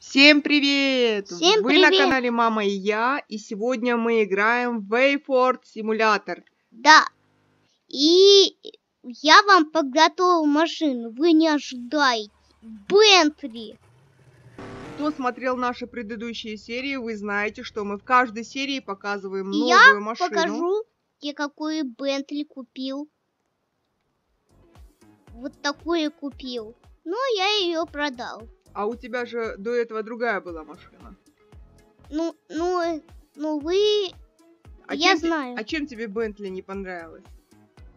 Всем привет! Всем Вы на привет! канале Мама и я, и сегодня мы играем в Wayford Simulator. Да. И я вам подготовил машину. Вы не ожидаете. Бентли. Кто смотрел наши предыдущие серии, вы знаете, что мы в каждой серии показываем И новую я машину. покажу, я какую Бентли купил. Вот такую купил. Но я ее продал. А у тебя же до этого другая была машина. Ну, ну, ну вы... А я знаю. А чем тебе Бентли не понравилось?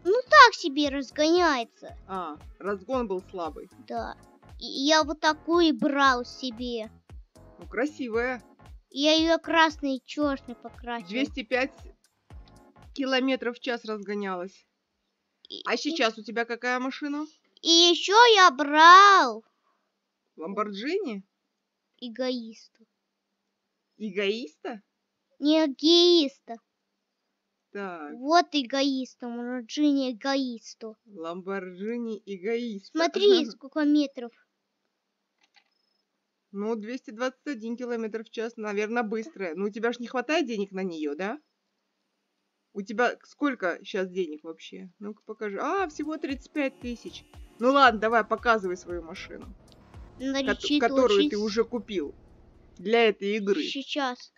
Ну так себе разгоняется. А, разгон был слабый. Да. И я вот такую брал себе. Ну, красивая. Я ее красный и черный покрасил. 205 километров в час разгонялась. И- А и- сейчас у тебя какая машина? И еще я брал Ламборджини? эгоиста. Эгоиста? Не эгоиста. Так, Вот эгоиста, Lamborghini эгоисту. Ламборджини эгоист. Смотри, сколько метров. Ну, 221 километр в час, наверное, быстрая. Ну, у тебя же не хватает денег на нее, да? У тебя сколько сейчас денег вообще? Ну-ка покажи. А, всего 35 тысяч. Ну ладно, давай, показывай свою машину, ко- которую очень ты уже купил для этой игры. Сейчас.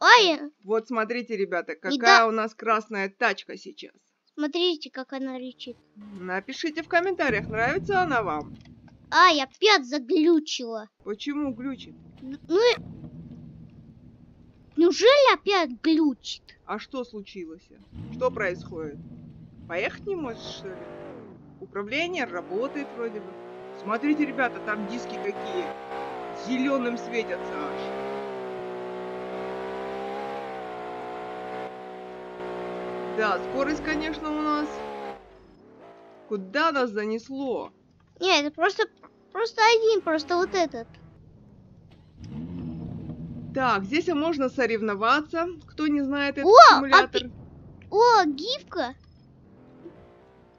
Ой, Вот смотрите, ребята, какая да- у нас красная тачка сейчас. смотрите, как она лечит. Напишите в комментариях, нравится она вам? Ай, опять заглючила. Почему глючит? Ну. Неужели опять глючит? А что случилось? Что происходит? Поехать не можешь, что ли? Управление работает вроде бы. Смотрите, ребята, там диски какие. Зеленым светятся аж. Да, скорость, конечно, у нас. Куда нас занесло? Не, это просто... Просто один, просто вот этот. Так, здесь можно соревноваться. Кто не знает этот О, симулятор. О, гифка.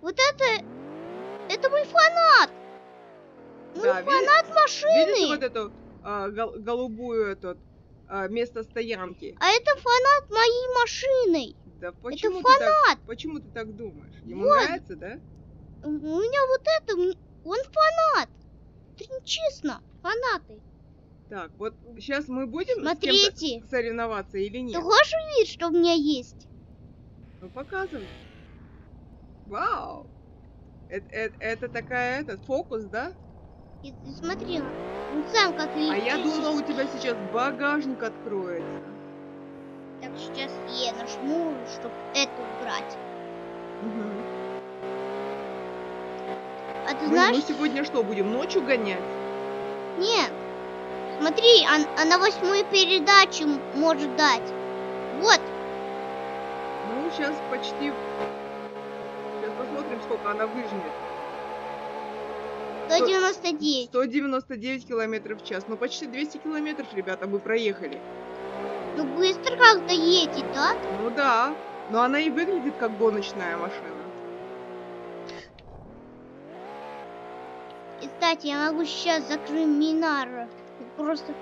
Вот это... Это мой фанат. Мой Да, фанат машины. Видите вот эту а, гол- голубую этот а, место стоянки? А это фанат моей машины. Да почему ты так, почему ты так думаешь? Ему Вот. нравится, да? У меня вот это... Он фанат. Это нечестно. Фанаты. Так, вот сейчас мы будем с Смотрите. кем-то соревноваться или Ты нет? хочешь увидеть, что у меня есть? Ну показывай. Вау! Это, это, это такая этот фокус, да? И ты смотри, он сам как А я думала, у тебя сейчас багажник откроется. Так, сейчас я нажму, чтобы это убрать. Мгм. А ты Мы, знаешь... мы сегодня что, будем ночью гонять? Нет. Смотри, а, а на восьмую передачу может дать. Вот. Ну, сейчас почти... Сейчас посмотрим, сколько она выжмет. 199. 199 километров в час. Ну, почти 200 километров, ребята, мы проехали. Ну быстро как-то едет, да? Ну да, но она и выглядит как гоночная машина. И, кстати, я могу сейчас закрыть Минар. Просто...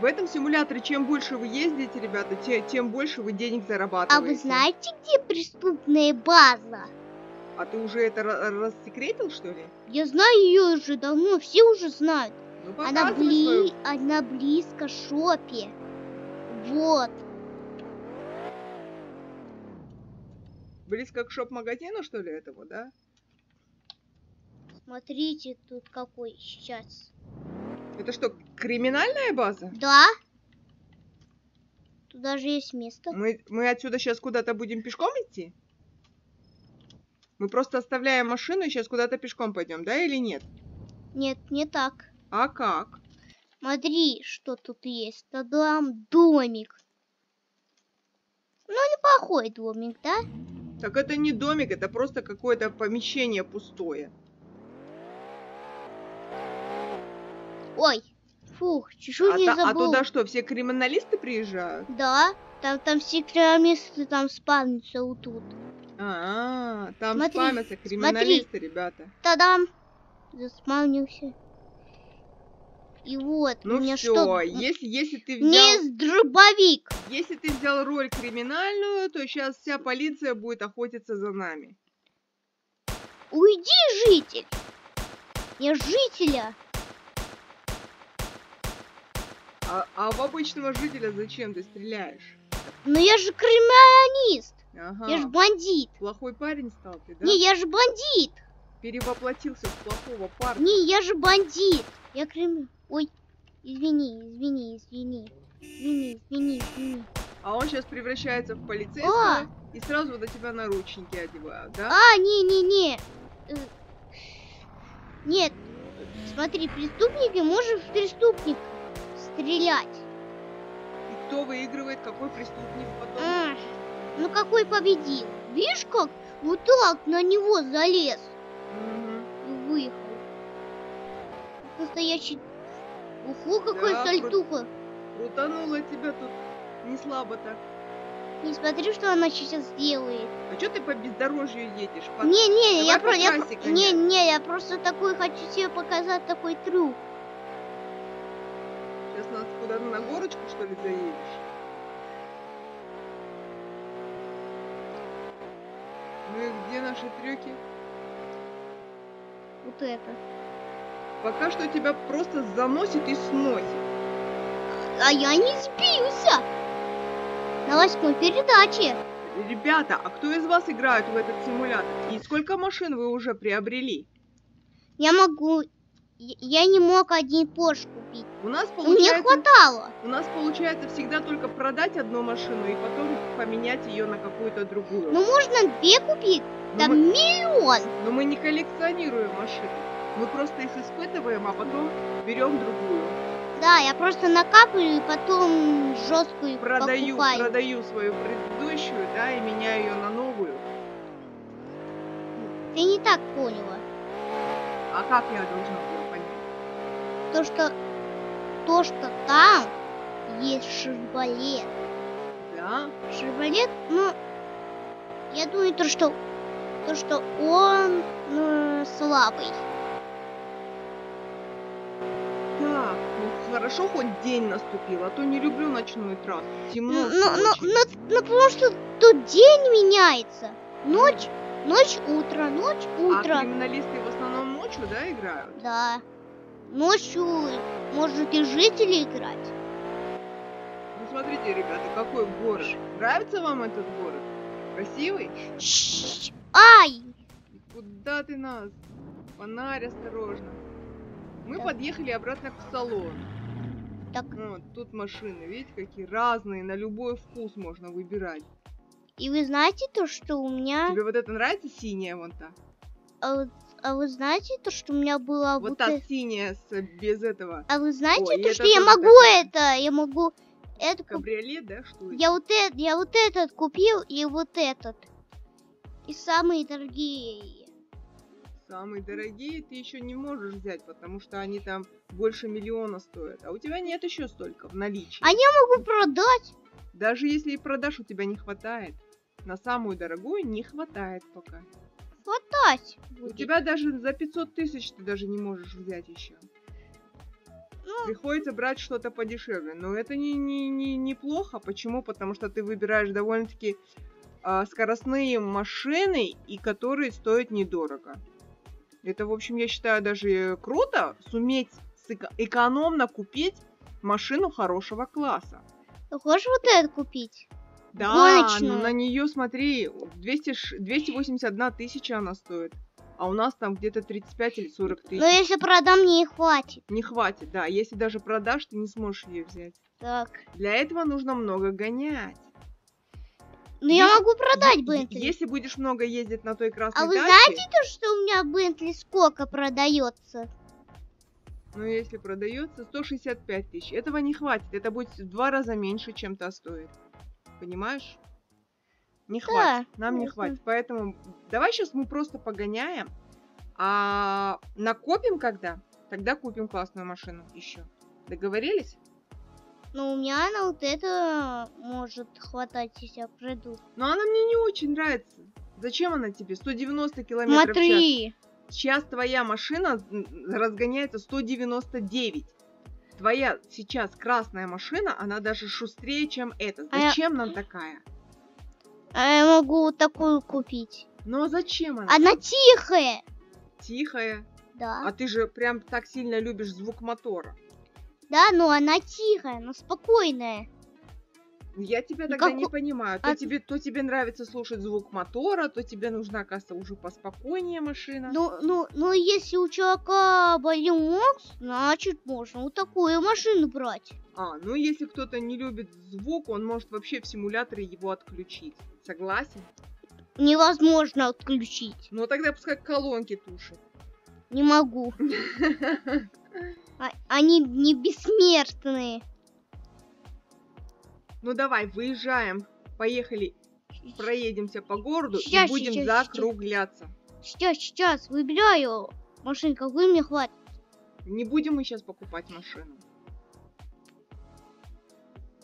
В этом симуляторе чем больше вы ездите, ребята, те- тем больше вы денег А зарабатываете. вы знаете, где преступная база? А ты уже это ра- рассекретил, что ли? Я знаю ее уже давно, все уже знают. Ну, Она, бли... свою. Она близко шопе. Вот. Близко к шоп-магазину, что ли, этого, да? Смотрите, тут какой сейчас. Это что, криминальная база? Да? Тут даже есть место. Мы, мы отсюда сейчас куда-то будем пешком идти? Мы просто оставляем машину и сейчас куда-то пешком пойдем, да или нет? Нет, не так. А как? Смотри, что тут есть. Тадам, домик. Ну, неплохой домик, да? Так это не домик, это просто какое-то помещение пустое. Ой, фух, чуть-чуть А, не та- а забыл. туда что, все криминалисты приезжают? Да, там, там все криминалисты там спавнятся вот тут. А, там Смотри, спамятся криминалисты, ребята. Тадам! Заспавнился. И вот, Ну мне все, что? если, если ты взял... есть дробовик. Если ты взял роль криминальную, то сейчас вся полиция будет охотиться за нами. Уйди, житель. Я жителя. А, а в обычного жителя зачем ты стреляешь? Но я же криминалист. Ага. Я же бандит. Плохой парень стал ты, да? Не, я же бандит. Перевоплотился в плохого парня. Не, я же бандит. Я крим... Ой, извини, извини, извини. Извини, извини, извини. А он сейчас превращается в полицейского А! и сразу на тебя наручники одевают, да? А, не-не-не. Э, Нет, смотри, преступники может в преступник стрелять. И кто выигрывает, какой преступник потом? Ну какой победил? Видишь, как вот так на него залез и выехал. Настоящий... Ого, какой Да, сальтуха. Крутануло тебя тут не слабо так. Не смотри, что она сейчас сделает. А что ты по бездорожью едешь? По- Не-не, я, Давай про, я, про- не, не, я просто такой хочу себе показать такой трюк. Сейчас нас куда-то на горочку, что ли, заедешь? Ну и где наши трюки? Вот это. Пока что тебя просто заносит и сносит. А я не сбился. На восьмой передаче. Ребята, а кто из вас играет в этот симулятор? И сколько машин вы уже приобрели? Я могу... Я я не мог один Порш купить. У нас Ну, Мне получается, хватало. у нас получается всегда только продать одну машину и потом поменять ее на какую-то другую. Ну, можно две купить. Но Там мы- миллион. Но мы не коллекционируем машины. Мы просто их испытываем, а потом берем другую. Да, я просто накапливаю и потом жесткую Продаю, покупаю. продаю свою предыдущую, да, и меняю ее на новую. Ты не так поняла. А как я должна была понять? То, что... То, что там есть шербалет. Да? Шербалет, ну... Я думаю, то, что... То, что он ну, слабый. Так, ну хорошо, хоть день наступил, а то не люблю ночную трассу. Темно. Ну, очень. ну, ну, потому что тут день меняется. Ночь, ночь, утро, ночь, А утро. криминалисты в основном ночью, да, играют? Да. Ночью может и жители играть. Ну смотрите, ребята, какой город. Нравится вам этот город? Красивый? Щ- Ай! Куда ты нас? Фонарь осторожно. Мы Так. подъехали обратно к салону. Так, Вот, тут машины, видите, какие разные, на любой вкус можно выбирать. и вы знаете то, что у меня... Тебе вот это нравится синяя вон та? А, а вы знаете то, что у меня была Вот вот, та синяя с, без этого. А вы знаете Ой, то, это что я могу такая. это? Я могу... Это куп- Кабриолет, да, что это? Я вот этот, я вот этот купил и вот этот. И самые дорогие. Самые дорогие ты еще не можешь взять, потому что они там больше миллиона стоят. А у тебя нет еще столько в наличии. А я могу продать. Даже если и продашь, у тебя не хватает. На самую дорогую не хватает пока. Хватать. У будет. тебя даже за 500 тысяч ты даже не можешь взять еще. Ну. Приходится брать что-то подешевле. Но это не, не, не, неплохо. Почему? Потому что ты выбираешь довольно-таки а, скоростные машины, и которые стоят недорого. Это, в общем, я считаю даже круто суметь экономно купить машину хорошего класса. Ты хочешь вот это купить? Да, Гоночную. на нее, смотри, 200, ш- 281 тысяча она стоит. А у нас там где-то 35 или 40 тысяч. Но если продам, мне и хватит. Не хватит, да. Если даже продашь, ты не сможешь ее взять. Так. Для этого нужно много гонять. Ну я могу продать Бентли. Если будешь много ездить на той красной А вы тачке, знаете то, что у меня Бентли сколько продается? ну если продается 165 тысяч, этого не хватит. Это будет в два раза меньше, чем та стоит. Понимаешь? Не хватит. Нам не хватит. Поэтому давай сейчас мы просто погоняем, а накопим когда, тогда купим классную машину еще. Договорились? Ну у меня на вот это может хватать, если я пройду. Но она мне не очень нравится. Зачем она тебе? 190 километров в час. Смотри. Сейчас твоя машина разгоняется 199. Твоя сейчас красная машина, она даже шустрее, чем эта. А я- Зачем нам такая? А я могу такую купить. Ну а зачем она? Она тихая. Тихая. Да. А ты же прям так сильно любишь звук мотора. Да, но она тихая, но спокойная. Я тебя Ну, тогда как не понимаю. То, а- тебе, то тебе нравится слушать звук мотора, то тебе нужна, кажется, уже поспокойнее машина. Ну, ну, ну, если у чувака Балимокс, значит можно вот такую машину брать. А, ну если кто-то не любит звук, он может вообще в симуляторе его отключить. Согласен? Невозможно отключить. Ну тогда пускай колонки тушит. Не могу. А- они не бессмертные. Ну давай, выезжаем. Поехали, проедемся по городу Щас, и будем щас. закругляться. Сейчас, сейчас, выбираю. Машин, какой мне хватит? Не будем мы сейчас покупать машину.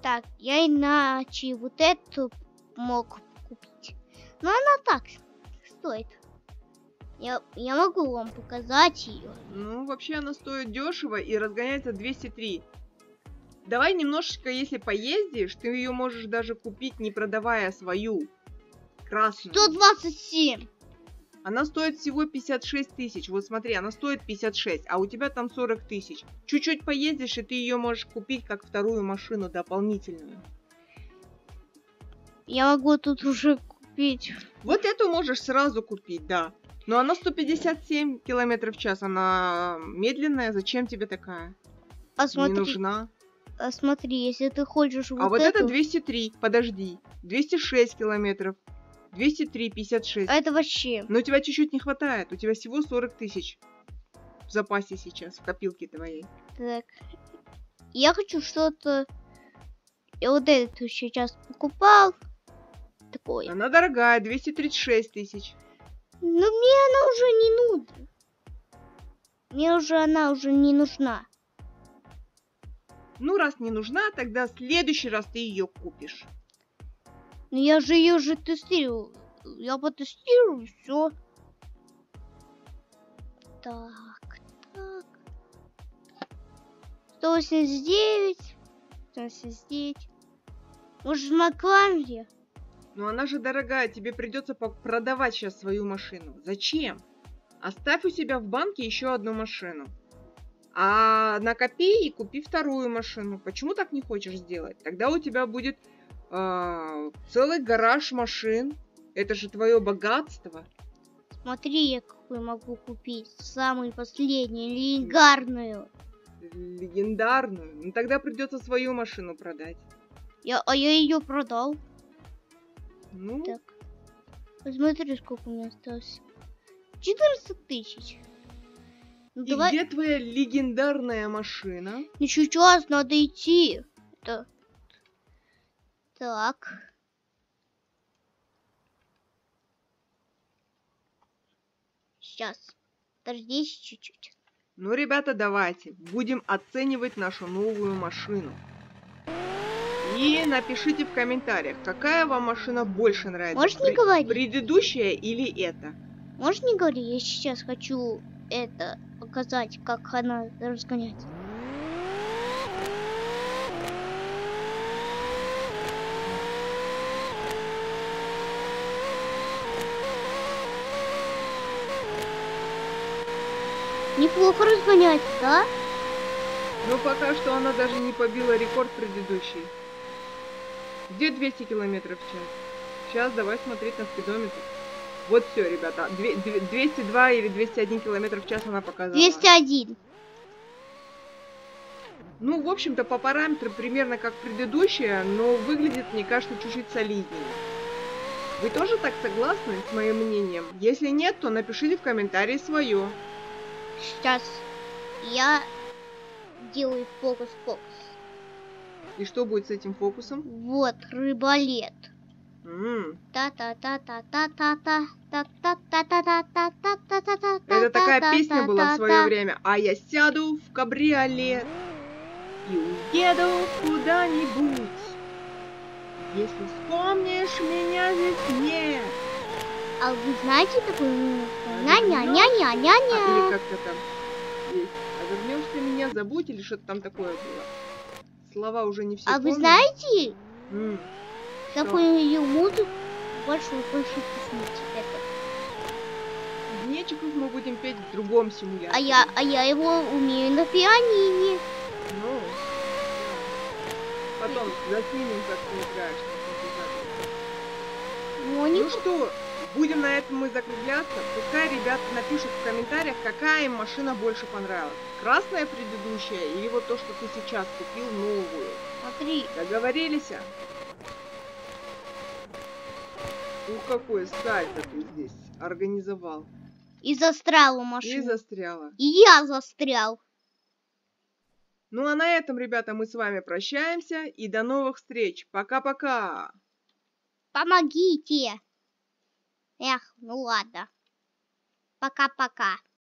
Так, я иначе вот эту мог купить. Но она так стоит. Я, я могу вам показать ее. Ну, вообще она стоит дешево и разгоняется 203. Давай немножечко, если поездишь, ты ее можешь даже купить, не продавая свою красную. 127. Она стоит всего 56 тысяч. Вот смотри, она стоит 56, а у тебя там 40 тысяч. Чуть-чуть поездишь, и ты ее можешь купить как вторую машину дополнительную. Я могу тут уже купить. Вот эту можешь сразу купить, да. Но она 157 километров в час, она медленная. Зачем тебе такая? А Не нужна. А смотри, если ты хочешь вот а вот эту, это 203, подожди. 206 километров. 203, 56. это вообще. Но у тебя чуть-чуть не хватает. У тебя всего 40 тысяч в запасе сейчас, в копилке твоей. Так. Я хочу что-то... Я вот эту сейчас покупал. Такое. Она дорогая, 236 тысяч. Но мне она уже не нужна. Мне уже она уже не нужна. Ну, раз не нужна, тогда в следующий раз ты ее купишь. Но я же ее уже тестирую. Я потестирую, все. Так, так. 189. 189. Может, в Макланге? Но она же дорогая, тебе придется продавать сейчас свою машину. Зачем? Оставь у себя в банке еще одну машину. А накопи и купи вторую машину. Почему так не хочешь сделать? Тогда у тебя будет а, целый гараж машин. Это же твое богатство. Смотри, я какую могу купить. Самую последнюю, легендарную. Легендарную. Ну тогда придется свою машину продать. Я, а я ее продал. Ну, Так. Посмотри, сколько у меня осталось. 14 тысяч. Ну, и давай. где твоя легендарная машина? Ну, сейчас надо идти. Это... Так. Сейчас. Подожди чуть-чуть. Ну, ребята, давайте будем оценивать нашу новую машину. И напишите в комментариях, какая вам машина больше нравится. Можешь не говорить? Предыдущая или эта? Можешь не говорить? Я сейчас хочу это показать, как она разгоняется. Неплохо разгоняется, да? Но пока что она даже не побила рекорд предыдущий. Где 200 километров в час? Сейчас давай смотреть на спидометр. Вот все, ребята. Две- две- 202 или 201 километр в час она показала. 201. Ну, в общем-то, по параметрам примерно как предыдущая, но выглядит, мне кажется, чуть-чуть солиднее. Вы тоже так согласны с моим мнением? Если нет, то напишите в комментарии свое. Сейчас я делаю фокус-фокус. И что будет с этим фокусом? Вот, рыболет. Это такая песня была в свое время. А я сяду в кабриолет и уеду куда-нибудь. Если вспомнишь, меня здесь нет. А вы знаете такую ня-ня-ня-ня-ня-ня? Или как-то там А А вернешься меня, забудь или что-то там такое было. Слова уже не все А вы знаете? Какую музыку больше больше песните это? Кузнечиков мы будем петь в другом симуляторе. А я, а я его умею на пианине. Ну. Потом заснимем, как ты играешь. Ну, они Ну что, будем на этом мы закругляться. Пускай ребята напишут в комментариях, какая им машина больше понравилась. Красная предыдущая или вот то, что ты сейчас купил новую. смотри. Договорились? Ух, какой сальто ты здесь организовал. И застряла И машина. застряла. И я застрял. Ну а на этом, ребята, мы с вами прощаемся и до новых встреч. Пока-пока. Помогите. Эх, ну ладно. Пока-пока.